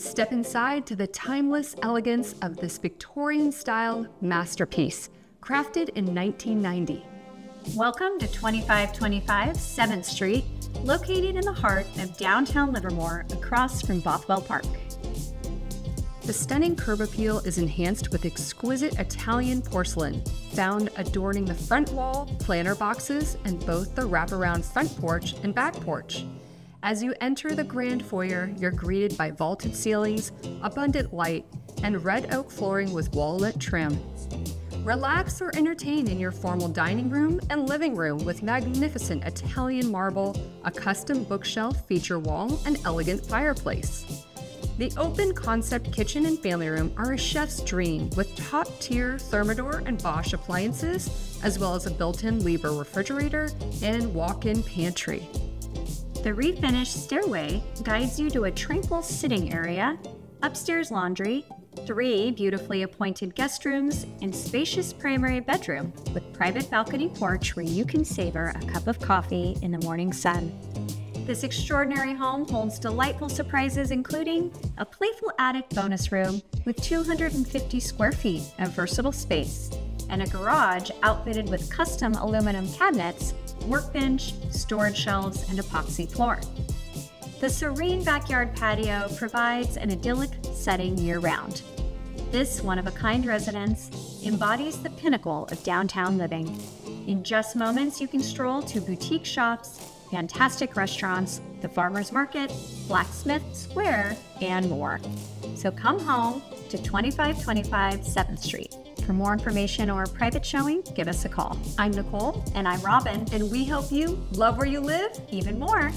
Step inside to the timeless elegance of this Victorian style masterpiece, crafted in 1990. Welcome to 2525 7th Street, located in the heart of downtown Livermore across from Bothwell Park. The stunning curb appeal is enhanced with exquisite Italian porcelain, found adorning the front wall, planter boxes, and both the wraparound front porch and back porch. As you enter the grand foyer, you're greeted by vaulted ceilings, abundant light, and red oak flooring with walnut trim. Relax or entertain in your formal dining room and living room with magnificent Italian marble, a custom bookshelf feature wall, and elegant fireplace. The open concept kitchen and family room are a chef's dream with top tier Thermador and Bosch appliances, as well as a built in Liebherr refrigerator and walk in pantry. The refinished stairway guides you to a tranquil sitting area, upstairs laundry, three beautifully appointed guest rooms, and spacious primary bedroom with private balcony porch where you can savor a cup of coffee in the morning sun. This extraordinary home holds delightful surprises, including a playful attic bonus room with 250 square feet of versatile space and a garage outfitted with custom aluminum cabinets workbench, storage shelves, and epoxy floor. The serene backyard patio provides an idyllic setting year round. This one of a kind residence embodies the pinnacle of downtown living. In just moments, you can stroll to boutique shops, fantastic restaurants, the farmers market, Blacksmith Square, and more. So come home to 2525 7th Street. For more information or a private showing, give us a call. I'm Nicole. And I'm Robin. And we help you love where you live even more.